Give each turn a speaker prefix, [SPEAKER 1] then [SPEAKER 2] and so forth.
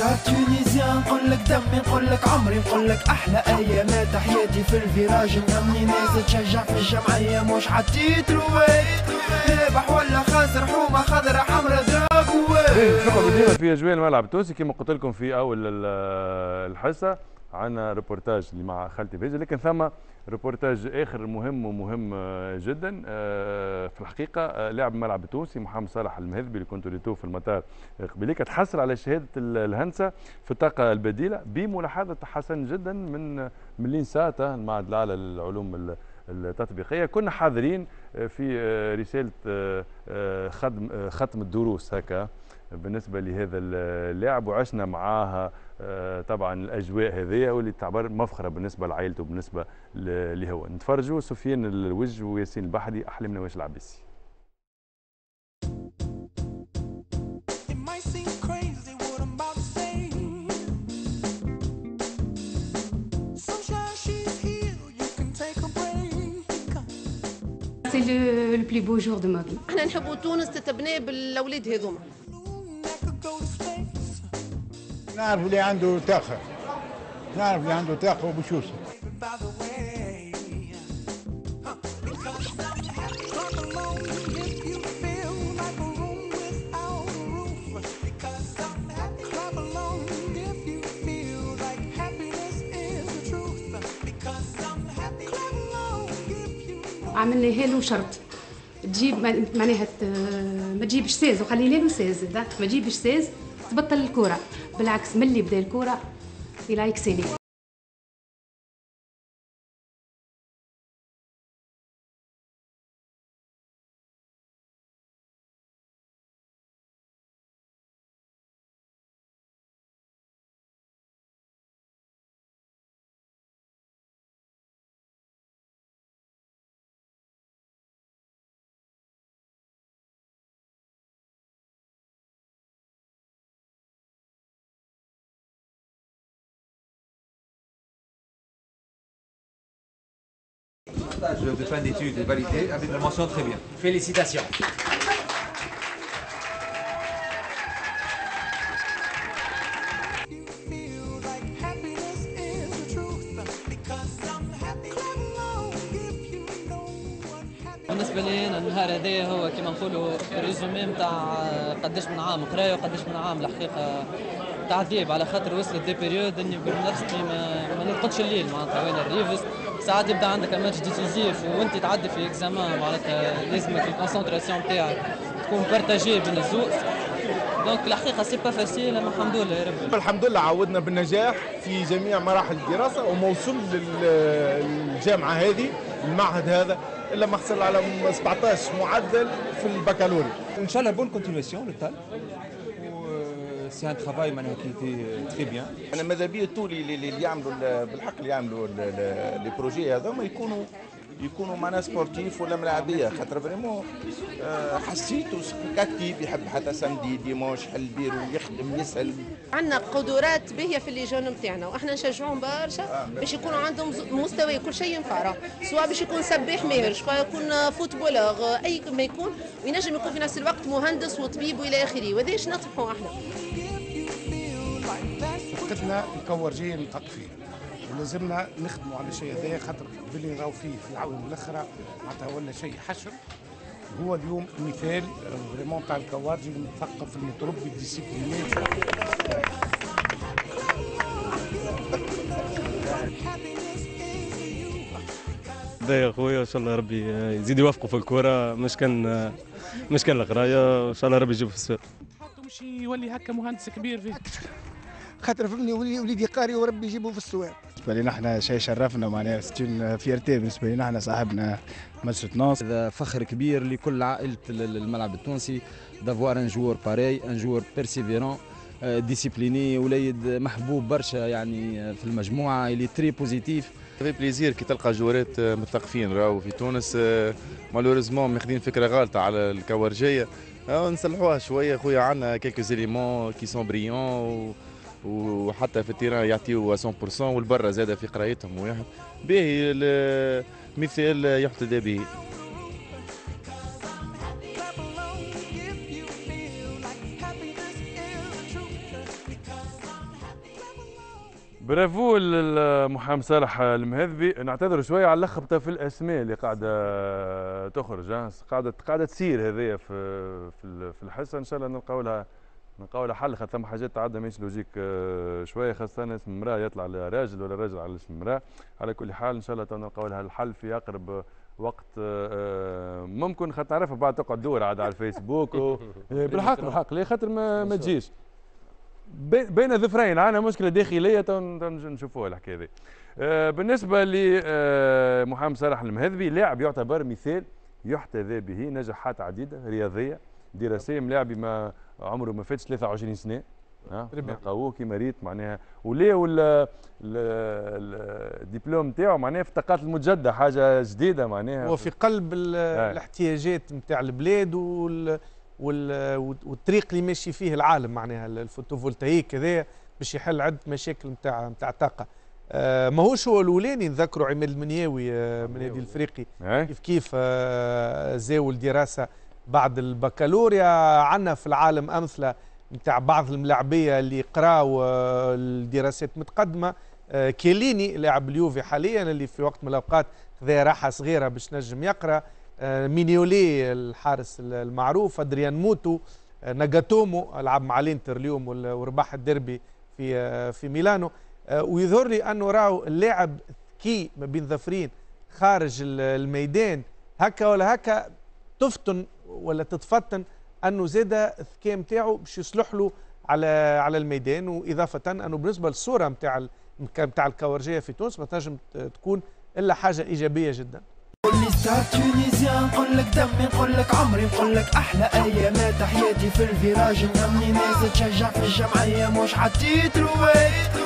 [SPEAKER 1] Stade Tunisien نقول لك دمي نقول لك عمري نقول لك أحلى ايامات حياتي في ال virage مهمني ناس تشجع في الجمعية. مش حتيت رويت رابح ولا خاسر حومة خضرا حمرا دراغوي
[SPEAKER 2] شكرا ديما في أجواء الملعب التونسي كما قلت لكم في أول ال- الحصة. عندنا ريبورتاج اللي مع خالتي فيجا لكن ثم ريبورتاج آخر مهم ومهم آه، جدا آه، في الحقيقة آه، لاعب الملعب التونسي محمد صالح المهذبي اللي كنت ريتوه في المطار قبليك. تحصل على شهادة ال- الهندسة في الطاقة البديلة بملاحظة حسن جدا من من لينساتا المعهد الأعلى للعلوم التطبيقية. كنا حاضرين آه، في آه، رسالة آه، ختم ختم الدروس هكا بالنسبة لهذا اللاعب وعشنا معاه آه، طبعا الأجواء هذه واللي تعتبر مفخرة بالنسبة لعائلته وبالنسبة لهو. نتفرجوا سفيان الوج وياسين البحري احلام نواش العباسي.
[SPEAKER 3] Le, le plus beau jour de ma vie.
[SPEAKER 4] إحنا نحبوا تونس تتبنى بالأولاد هذوما.
[SPEAKER 5] نعرف اللي عنده طاقة نعرف اللي عنده طاقة وباش
[SPEAKER 3] عملنا له شرط تجيب مع- معناها ما تجيبش seize وخلينا له seize. ما تجيبش seize تبطل الكرة بالعكس من اللي بدا الكرة il a excellé
[SPEAKER 6] stage de fin d'études est validé avec la mention très bien. Félicitations.
[SPEAKER 7] بالنسبة لي أنا النهار هذا هو كما نقولوا ال résumé نتاع قداش من عام قراية وقداش من عام الحقيقة تعذيب على خاطر وصلت des périodes إني بنفسي ما, ما نرقدش الليل معناتها وين ن révise ساعات يبدأ عندك match décisif وانت تعدي في examen معناتها لازمك ال concentration نتاعك تكون partagée بين الزوز. donc الحقيقة c'est pas facile أما الحمد لله يا ربي
[SPEAKER 5] الحمد لله عودنا بالنجاح في جميع مراحل الدراسة وموصول للجامعة هذه المعهد هذا إلا ما حصل على 17 معدل في البكالوريا.
[SPEAKER 6] إن شاء الله, bonne continuation, le TAL. C'est un travail maintenant qui était très bien.
[SPEAKER 8] أنا ماذا بيا الطولي اللي يعملوا ال- بالحق اللي يعملوا les projets هذوما يكونوا يكونوا معنا sportifs ولا ملاعبيه خاطر vraiment آه، حسيته actif يحب حتى samedi dimanche يحل بيرو يخدم يسأل.
[SPEAKER 4] عندنا قدرات باهية في les jeunes نتاعنا وإحنا نشجعوهم برشا باش يكونوا عندهم مستوى كل شيء ينفع. سواء باش يكون سباح ماهر سواء يكون footballeur أي ما يكون وينجم يكون في نفس الوقت مهندس وطبيب وإلى آخره. وهذا إيش نطمحوا إحنا.
[SPEAKER 9] فقدنا الكورجيه المثقفين ولازمنا نخدموا على الشيء هذا خاطر باللي نراو فيه في العوام الأخرى معناتها ولا شيء حشر. هو اليوم مثال فريمون تاع الكوارجي المثقف المتربي الديسيبليني
[SPEAKER 10] ده يا خويا إن شاء الله ربي يزيد يوفقه في الكورة. مش كان مش كان القرايه وان شاء الله ربي يجيبه في السوق
[SPEAKER 11] مش يولي هكا مهندس كبير فيه.
[SPEAKER 12] خاطر فهمني ولي- وليدي قاري وربي يجيبه في الصواب
[SPEAKER 13] بالنسبة لنا إحنا شيء شرفنا معناها c'est une fierté بالنسبة لنا إحنا صاحبنا مدرسه ناصر.
[SPEAKER 14] هذا فخر كبير لكل عائلة الملعب التونسي d'avoir un joueur pareil un joueur persévérant discipliné وليد محبوب برشا يعني في المجموعة اللي très positif
[SPEAKER 15] fait plaisir كي تلقى جوارات مثقفين راهو في تونس malheureusement ماخذين فكرة غالطة على الكورجيه آه، نصلحوها شوية خويا عندنا quelques éléments qui sont brillants وحتى في ال terrain يعطيو 100% والبرا زاد في قرايتهم واحد باهي ال- مثال يحتذى به.
[SPEAKER 2] برافو لمحمد صالح المهذبي. نعتذر شوية على اللخبطة في الأسماء اللي قاعدة تخرج. قاعدة قاعدة تصير هذيا في في في الحصة. إن شاء الله نلقاو لها نلقاو لها حل. خاطر ثم حاجات تعدى ماهيش logique آه، شوية. خاصة اسم امرأة يطلع على راجل ولا راجل على اسم امرأة. على كل حال إن شاء الله تو نلقاو لها الحل في أقرب وقت آه، ممكن. خاطر نعرفها بعد تقعد دور عاد على الفيسبوك و... بالحق بالحق. ليه؟ خاطر ما, ما تجيش. بين ظفرين عندنا مشكلة داخلية تو نشوفوها الحكاية هذه آه، بالنسبة لمحمد صلاح المهذبي لاعب يعتبر مثال يحتذى به نجاحات عديدة رياضية. دراسيه ملاعبي ما عمره ما فاتش 23 سنة. لقاوه كيما ريت معناها. وليه ولا الدبلوم نتاعو معناها في الطاقات المتجددة حاجة جديدة معناها.
[SPEAKER 16] هو في قلب ال- الاحتياجات نتاع البلاد وال وال والطريق اللي ماشي فيه العالم معناها ال photovoltaïque هذا باش يحل عده مشاكل نتاع نتاع الطاقة. آه ماهوش هو الأولاني نذكروا عماد المنياوي آه من النادي الافريقي كيف كيف آه زاول دراسة بعد البكالوريا عندنا في العالم أمثلة نتاع بعض الملاعبية اللي قراوا آه، الدراسات متقدمة. آه، كيليني لاعب اليوفي حاليا اللي في وقت من الأوقات خذا راحة صغيرة باش نجم يقرأ. آه، مينيولي الحارس المعروف أدريان موتو ناغاتومو لعب مع الإنتر اليوم وربح الديربي في في ميلانو. ويظهر لي أنه راهو اللاعب كي ما بين ظفرين خارج ال- الميدان. هكا ولا هكا تفتن ولا تتفتن أنه زاد الذكاء نتاعو باش يصلح له على على الميدان وإضافة أنه بالنسبة للصورة نتاع نتاع الكورجيه في تونس ما تنجم تكون إلا حاجة إيجابية جدا.
[SPEAKER 1] قول لي Stade Tunisien نقول لك دمي نقول لك عمري نقول لك أحلى ايامات حياتي في ال virage نغني ناس تشجع في الجمعية مش حتيت رويت